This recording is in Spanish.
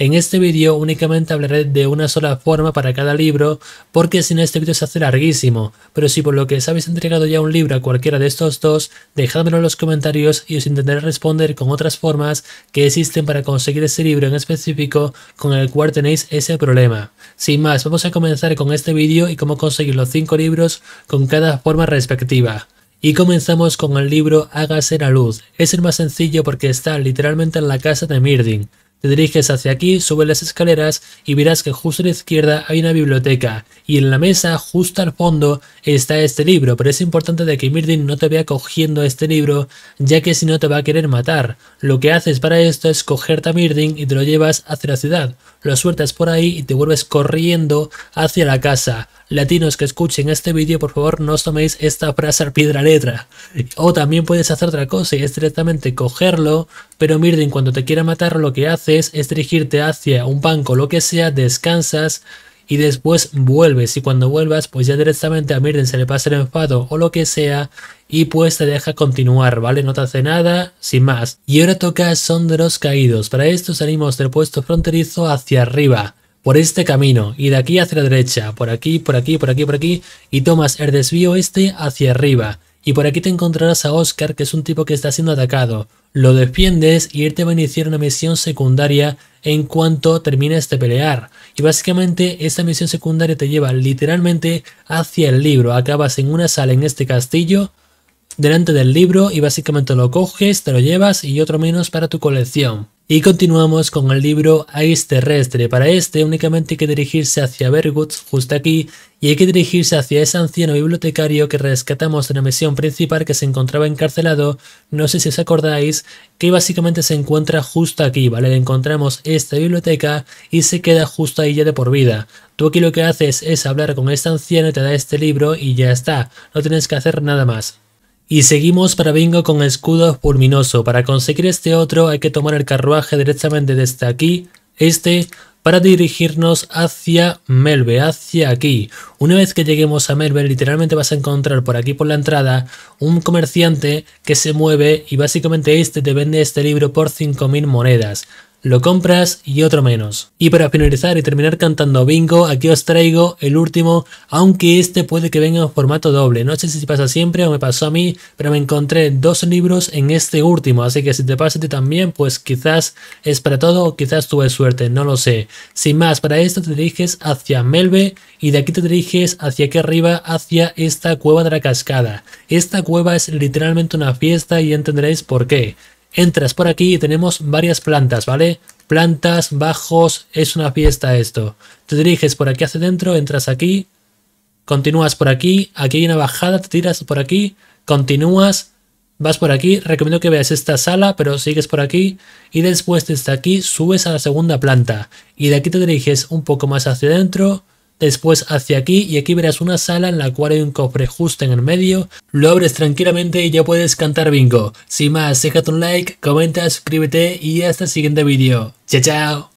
En este vídeo únicamente hablaré de una sola forma para cada libro porque si no este vídeo se hace larguísimo, pero si por lo que os habéis entregado ya un libro a cualquiera de estos dos, dejádmelo en los comentarios y os intentaré responder con otras formas que existen para conseguir ese libro en específico con el cual tenéis ese problema. Sin más, vamos a comenzar con este vídeo y cómo conseguir los 5 libros con cada forma respectiva. Y comenzamos con el libro Hágase la luz. Es el más sencillo porque está literalmente en la casa de Mirdin. Te diriges hacia aquí, subes las escaleras y verás que justo a la izquierda hay una biblioteca y en la mesa justo al fondo está este libro, pero es importante de que Mirdin no te vea cogiendo este libro ya que si no te va a querer matar. Lo que haces para esto es cogerte a Mirdin y te lo llevas hacia la ciudad, lo sueltas por ahí y te vuelves corriendo hacia la casa latinos que escuchen este vídeo, por favor no os toméis esta frase al piedra letra. O también puedes hacer otra cosa y es directamente cogerlo, pero Mirdin cuando te quiera matar lo que es dirigirte hacia un banco, lo que sea, descansas y después vuelves y cuando vuelvas pues ya directamente a Mirdin se le pasa el enfado o lo que sea y pues te deja continuar, ¿vale? No te hace nada, sin más. Y ahora toca Son de los Caídos, para esto salimos del puesto fronterizo hacia arriba por este camino y de aquí hacia la derecha, por aquí, por aquí, por aquí, por aquí y tomas el desvío este hacia arriba y por aquí te encontrarás a Oscar que es un tipo que está siendo atacado. Lo defiendes y él te va a iniciar una misión secundaria en cuanto termines de pelear. Y básicamente esta misión secundaria te lleva literalmente hacia el libro. Acabas en una sala en este castillo delante del libro y básicamente lo coges, te lo llevas y otro menos para tu colección. Y continuamos con el libro Ice Terrestre. Para este únicamente hay que dirigirse hacia Berguts, justo aquí, y hay que dirigirse hacia ese anciano bibliotecario que rescatamos en la misión principal que se encontraba encarcelado, no sé si os acordáis, que básicamente se encuentra justo aquí, ¿vale? encontramos esta biblioteca y se queda justo ahí ya de por vida. Tú aquí lo que haces es hablar con este anciano y te da este libro y ya está, no tienes que hacer nada más. Y seguimos para bingo con escudo fulminoso. Para conseguir este otro hay que tomar el carruaje directamente desde aquí, este, para dirigirnos hacia Melve, hacia aquí. Una vez que lleguemos a Melve, literalmente vas a encontrar por aquí por la entrada un comerciante que se mueve y básicamente este te vende este libro por 5.000 monedas lo compras y otro menos. Y para finalizar y terminar cantando bingo, aquí os traigo el último, aunque este puede que venga en formato doble. No sé si pasa siempre o me pasó a mí, pero me encontré dos libros en este último, así que si te pasa a ti también, pues quizás es para todo o quizás tuve suerte, no lo sé. Sin más, para esto te diriges hacia Melve y de aquí te diriges hacia aquí arriba, hacia esta cueva de la cascada. Esta cueva es literalmente una fiesta y entenderéis por qué. Entras por aquí y tenemos varias plantas, ¿vale? Plantas, bajos, es una fiesta esto. Te diriges por aquí hacia adentro, entras aquí, continúas por aquí, aquí hay una bajada, te tiras por aquí, continúas, vas por aquí, recomiendo que veas esta sala, pero sigues por aquí y después desde aquí subes a la segunda planta y de aquí te diriges un poco más hacia adentro, después hacia aquí y aquí verás una sala en la cual hay un cofre justo en el medio, lo abres tranquilamente y ya puedes cantar bingo. Sin más, déjate un like, comenta, suscríbete y hasta el siguiente vídeo. Chao, chao.